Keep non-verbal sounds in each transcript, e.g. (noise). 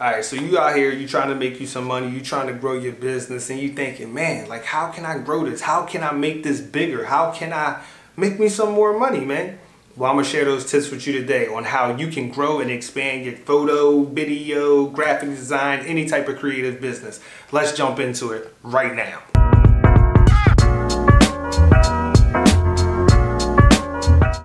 All right, so you out here, you trying to make you some money, you trying to grow your business, and you thinking, man, like how can I grow this? How can I make this bigger? How can I make me some more money, man? Well, I'm gonna share those tips with you today on how you can grow and expand your photo, video, graphic design, any type of creative business. Let's jump into it right now.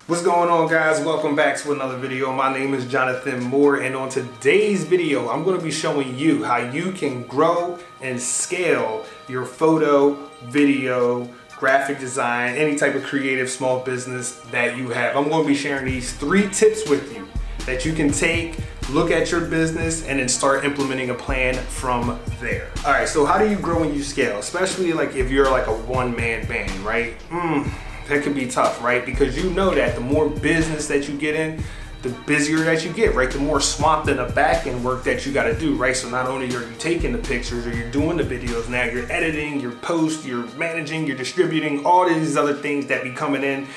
What's going on guys? Welcome back to another video. My name is Jonathan Moore and on today's video I'm going to be showing you how you can grow and scale your photo, video, graphic design, any type of creative small business that you have. I'm going to be sharing these three tips with you that you can take, look at your business, and then start implementing a plan from there. All right, so how do you grow and you scale? Especially like if you're like a one-man band, right? Mm that could be tough, right? Because you know that the more business that you get in, the busier that you get, right? The more swamped in the back end work that you got to do, right? So not only are you taking the pictures or you're doing the videos, now you're editing, you're post, you're managing, you're distributing, all these other things that be coming in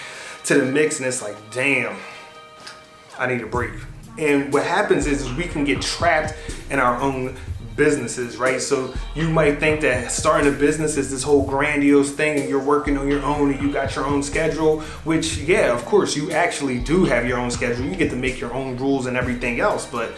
to the mix, and it's like, damn, I need a break. And what happens is, is we can get trapped in our own businesses, right? So you might think that starting a business is this whole grandiose thing and you're working on your own and you got your own schedule, which yeah, of course you actually do have your own schedule. You get to make your own rules and everything else, but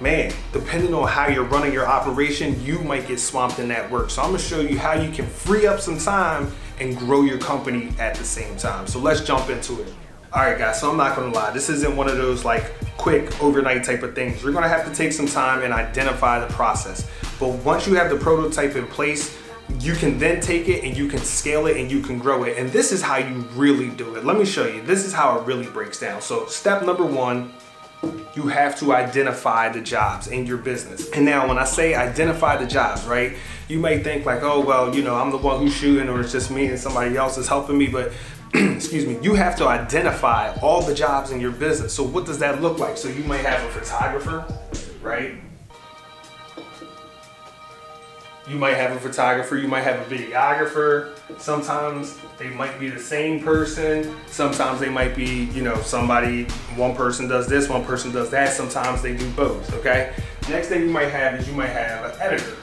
man, depending on how you're running your operation, you might get swamped in that work. So I'm gonna show you how you can free up some time and grow your company at the same time. So let's jump into it. All right guys, so I'm not gonna lie, this isn't one of those like quick overnight type of things. You're gonna have to take some time and identify the process. But once you have the prototype in place, you can then take it and you can scale it and you can grow it. And this is how you really do it. Let me show you. This is how it really breaks down. So step number one, you have to identify the jobs in your business. And now when I say identify the jobs, right? You may think like, oh, well, you know, I'm the one who's shooting or it's just me and somebody else is helping me. But (clears throat) excuse me, you have to identify all the jobs in your business. So what does that look like? So you might have a photographer, right? You might have a photographer, you might have a videographer. Sometimes they might be the same person. Sometimes they might be, you know, somebody, one person does this, one person does that. Sometimes they do both, okay? Next thing you might have is you might have an editor,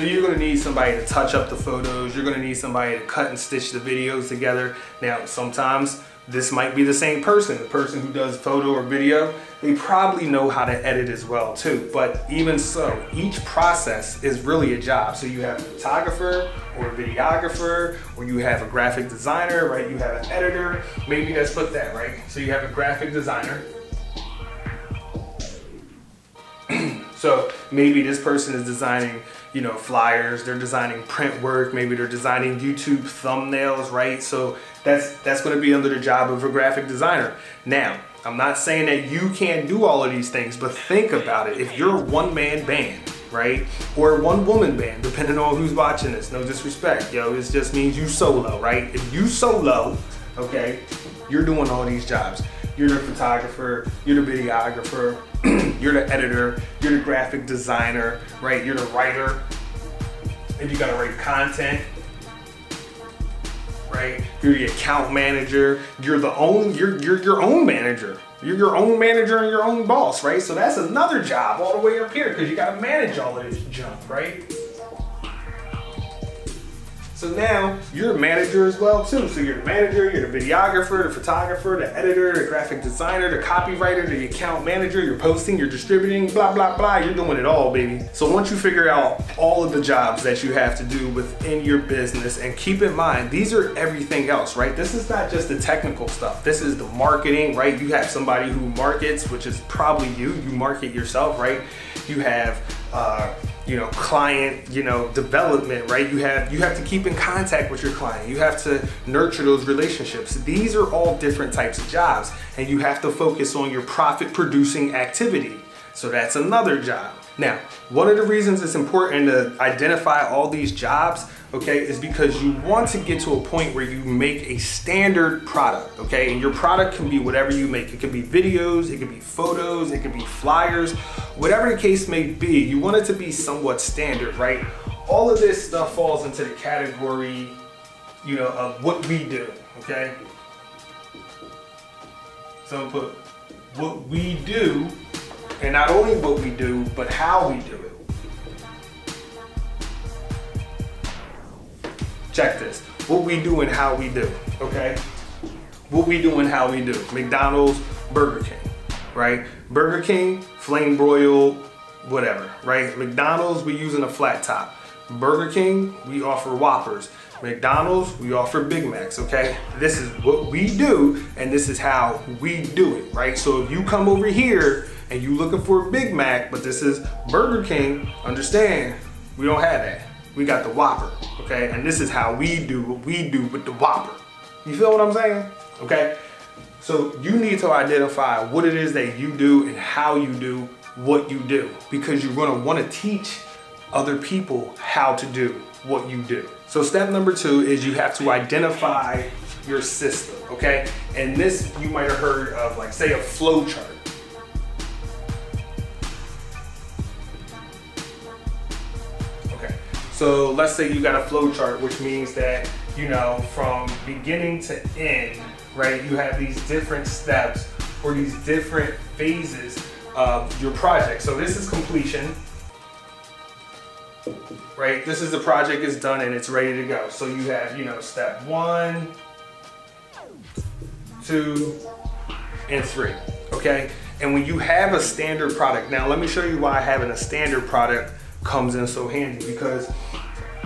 So you're gonna need somebody to touch up the photos. You're gonna need somebody to cut and stitch the videos together. Now, sometimes this might be the same person, the person who does photo or video, they probably know how to edit as well too. But even so, each process is really a job. So you have a photographer or a videographer, or you have a graphic designer, right? You have an editor, maybe let's put that, right? So you have a graphic designer. (clears throat) so maybe this person is designing you know, flyers, they're designing print work, maybe they're designing YouTube thumbnails, right? So that's that's going to be under the job of a graphic designer. Now, I'm not saying that you can't do all of these things, but think about it. If you're a one-man band, right? Or a one-woman band, depending on who's watching this. No disrespect, yo. It just means you solo, right? If you solo, okay, you're doing all these jobs. You're the photographer, you're the videographer, (clears throat) you're the editor, you're the graphic designer, right? You're the writer. And you gotta write content, right? You're the account manager. You're the own, you're, you're your own manager. You're your own manager and your own boss, right? So that's another job all the way up here because you gotta manage all of this junk, right? So now you're a manager as well too. So you're the manager, you're the videographer, the photographer, the editor, the graphic designer, the copywriter, the account manager, you're posting, you're distributing, blah, blah, blah. You're doing it all, baby. So once you figure out all of the jobs that you have to do within your business and keep in mind, these are everything else, right? This is not just the technical stuff. This is the marketing, right? You have somebody who markets, which is probably you. You market yourself, right? You have, uh, you know client you know development right? You have you have to keep in contact with your client. You have to nurture those relationships. These are all different types of jobs and you have to focus on your profit producing activity. So that's another job. Now one of the reasons it's important to identify all these jobs okay, is because you want to get to a point where you make a standard product, okay? And your product can be whatever you make. It could be videos, it could be photos, it could be flyers, whatever the case may be, you want it to be somewhat standard, right? All of this stuff falls into the category, you know, of what we do, okay? So I'm gonna put what we do, and not only what we do, but how we do it. Check this. What we do and how we do, okay? What we do and how we do. McDonald's, Burger King, right? Burger King, flame broil, whatever, right? McDonald's, we using a flat top. Burger King, we offer Whoppers. McDonald's, we offer Big Macs, okay? This is what we do, and this is how we do it, right? So if you come over here and you looking for a Big Mac, but this is Burger King, understand, we don't have that. We got the Whopper, okay? And this is how we do what we do with the Whopper. You feel what I'm saying? Okay? So you need to identify what it is that you do and how you do what you do because you're gonna wanna teach other people how to do what you do. So step number two is you have to identify your system, okay? And this you might have heard of like say a flow chart. So let's say you got a flow chart, which means that, you know, from beginning to end, right, you have these different steps or these different phases of your project. So this is completion, right? This is the project is done and it's ready to go. So you have, you know, step one, two, and three, okay? And when you have a standard product, now let me show you why having a standard product comes in so handy because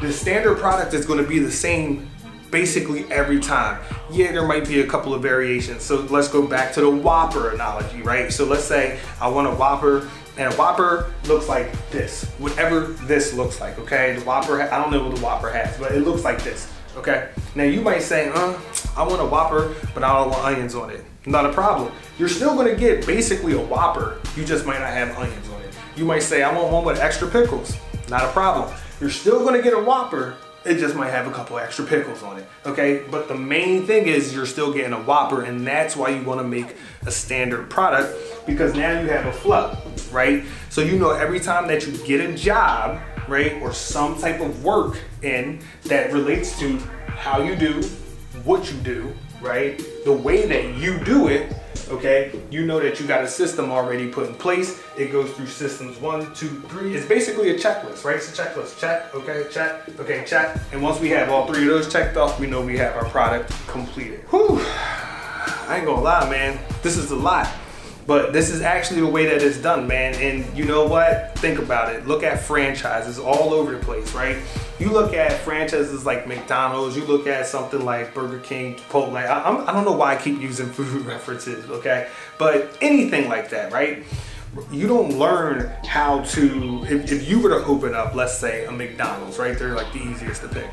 the standard product is gonna be the same basically every time. Yeah, there might be a couple of variations. So let's go back to the Whopper analogy, right? So let's say I want a Whopper and a Whopper looks like this, whatever this looks like, okay? The Whopper, I don't know what the Whopper has, but it looks like this, okay? Now you might say, uh, I want a Whopper, but I don't want onions on it. Not a problem. You're still gonna get basically a Whopper, you just might not have onions on. You might say, I want one with extra pickles. Not a problem. You're still gonna get a Whopper, it just might have a couple extra pickles on it, okay? But the main thing is you're still getting a Whopper and that's why you wanna make a standard product because now you have a flow, right? So you know every time that you get a job, right, or some type of work in that relates to how you do, what you do, right, the way that you do it, okay, you know that you got a system already put in place. It goes through systems one, two, three. It's basically a checklist, right? It's a checklist. Check, okay, check, okay, check. And once we have all three of those checked off, we know we have our product completed. Whew, I ain't gonna lie, man. This is a lot. But this is actually the way that it's done, man. And you know what? Think about it. Look at franchises all over the place, right? You look at franchises like McDonald's, you look at something like Burger King, Chipotle. I, I'm, I do not know why I keep using (laughs) food references, okay? But anything like that, right? You don't learn how to, if, if you were to open up, let's say a McDonald's, right? They're like the easiest to pick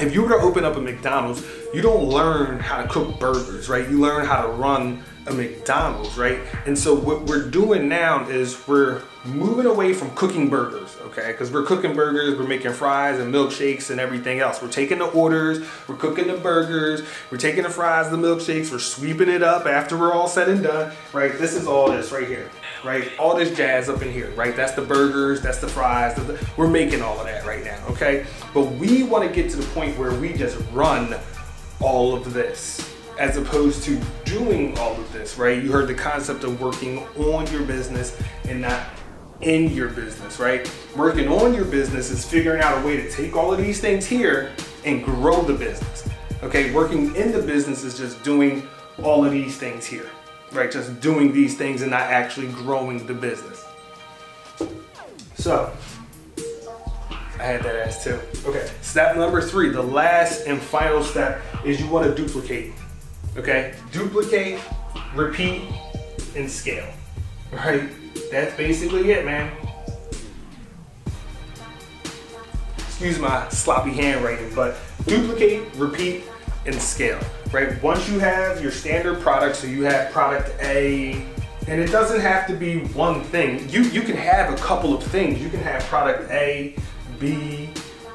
if you were to open up a McDonald's, you don't learn how to cook burgers, right? You learn how to run a McDonald's, right? And so what we're doing now is we're moving away from cooking burgers, okay? Because we're cooking burgers, we're making fries and milkshakes and everything else. We're taking the orders, we're cooking the burgers, we're taking the fries, the milkshakes, we're sweeping it up after we're all said and done, right? This is all this right here, right? All this jazz up in here, right? That's the burgers, that's the fries, the, we're making all of that right now, okay? But we want to get to the point where we just run all of this as opposed to doing all of this, right? You heard the concept of working on your business and not in your business, right? Working on your business is figuring out a way to take all of these things here and grow the business. Okay, working in the business is just doing all of these things here, right? Just doing these things and not actually growing the business. So, I had that ass too. Okay, step number three, the last and final step is you wanna duplicate Okay, duplicate, repeat, and scale. Right? That's basically it, man. Excuse my sloppy handwriting, but duplicate, repeat, and scale. Right? Once you have your standard product, so you have product A, and it doesn't have to be one thing. You you can have a couple of things. You can have product A, B,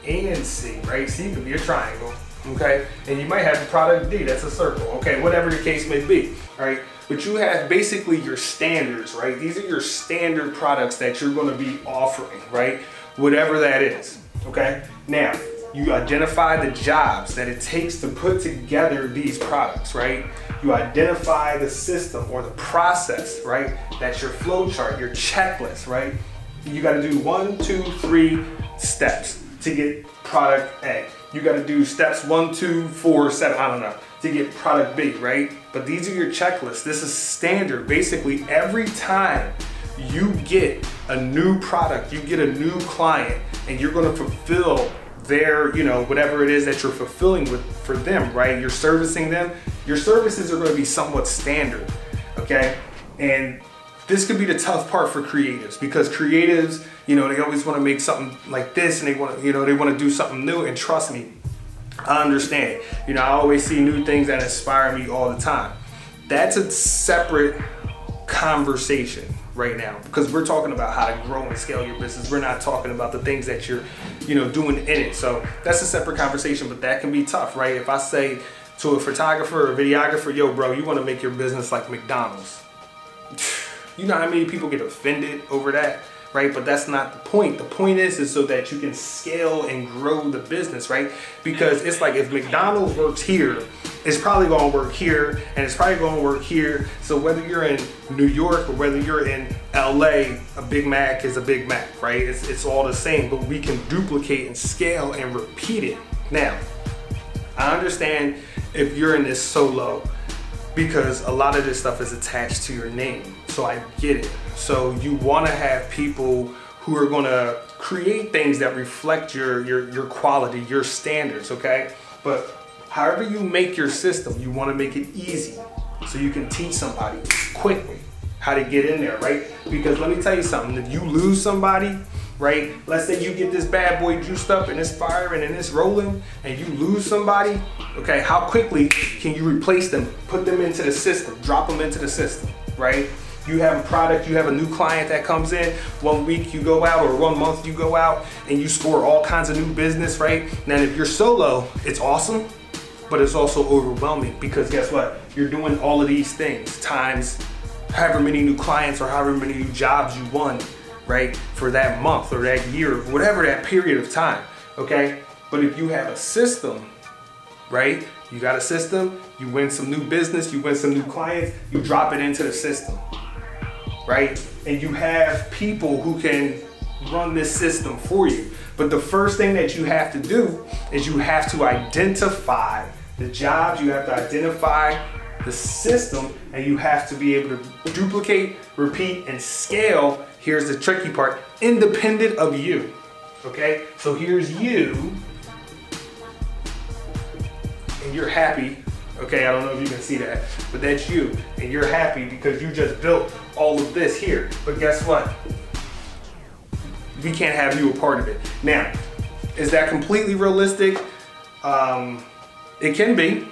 and C, right? C could be a triangle okay? And you might have the product D, that's a circle, okay? Whatever the case may be, all right? But you have basically your standards, right? These are your standard products that you're gonna be offering, right? Whatever that is, okay? Now, You identify the jobs that it takes to put together these products, right? You identify the system or the process, right? That's your flow chart, your checklist, right? You got to do one, two, three steps to get product A. You got to do steps one, two, four, seven, I don't know, to get product B, right? But these are your checklists. This is standard. Basically, every time you get a new product, you get a new client, and you're going to fulfill their, you know, whatever it is that you're fulfilling with for them, right? You're servicing them. Your services are going to be somewhat standard, okay? And this could be the tough part for creatives because creatives, you know, they always want to make something like this and they want to, you know, they want to do something new. And trust me, I understand. You know, I always see new things that inspire me all the time. That's a separate conversation right now because we're talking about how to grow and scale your business. We're not talking about the things that you're, you know, doing in it. So that's a separate conversation, but that can be tough, right? If I say to a photographer or videographer, yo, bro, you want to make your business like McDonald's. You know how many people get offended over that? right? But that's not the point. The point is, is so that you can scale and grow the business, right? Because it's like if McDonald's works here, it's probably to work here, and it's probably to work here. So whether you're in New York or whether you're in LA, a Big Mac is a Big Mac, right? It's, it's all the same, but we can duplicate and scale and repeat it. Now, I understand if you're in this solo because a lot of this stuff is attached to your name. So I get it. So you want to have people who are going to create things that reflect your, your, your quality, your standards, okay? But however you make your system, you want to make it easy so you can teach somebody quickly how to get in there, right? Because let me tell you something, if you lose somebody, right? Let's say you get this bad boy juiced up and it's firing and it's rolling and you lose somebody, okay? How quickly can you replace them, put them into the system, drop them into the system, right? You have a product, you have a new client that comes in, one week you go out or one month you go out and you score all kinds of new business, right? Now if you're solo, it's awesome, but it's also overwhelming because guess what? You're doing all of these things times however many new clients or however many new jobs you won, right? For that month or that year, or whatever that period of time, okay? But if you have a system, right? You got a system, you win some new business, you win some new clients, you drop it into the system right? And you have people who can run this system for you. But the first thing that you have to do is you have to identify the jobs, you have to identify the system, and you have to be able to duplicate, repeat, and scale. Here's the tricky part independent of you. Okay? So here's you, and you're happy Okay, I don't know if you can see that, but that's you. And you're happy because you just built all of this here. But guess what? We can't have you a part of it. Now, is that completely realistic? Um, it can be.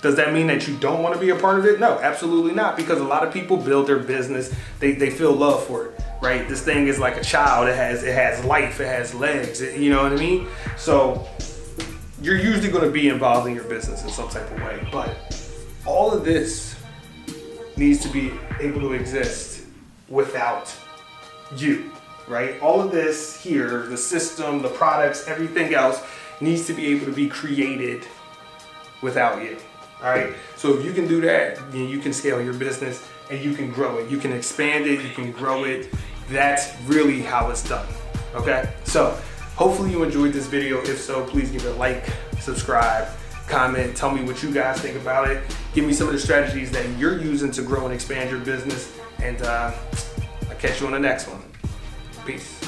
Does that mean that you don't want to be a part of it? No, absolutely not. Because a lot of people build their business, they, they feel love for it, right? This thing is like a child. It has it has life, it has legs, it, you know what I mean? So you're usually going to be involved in your business in some type of way. But all of this needs to be able to exist without you, right? All of this here, the system, the products, everything else needs to be able to be created without you. All right. So if you can do that, then you can scale your business and you can grow it. You can expand it, you can grow it. That's really how it's done. Okay. So Hopefully you enjoyed this video. If so, please give it a like, subscribe, comment, tell me what you guys think about it. Give me some of the strategies that you're using to grow and expand your business. And uh, I'll catch you on the next one. Peace.